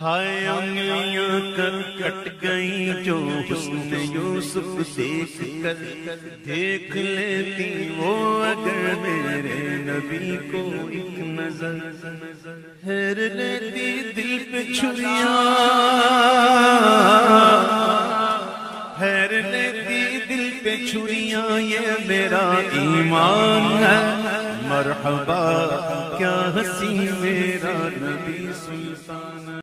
ہائے انگلیاں کر کٹ گئی جو حسن یوسف دیکھ کر۔ دیکھ لیتی وہ اگر میرے نبی کو ایک نظر۔ ہر لیتی دل پہ چھریاں ہر لیتی دل پہ چھریاں یہ میرا ایمان ہے۔ مرحبا، کیا ہنسی میرا نبی سلطان۔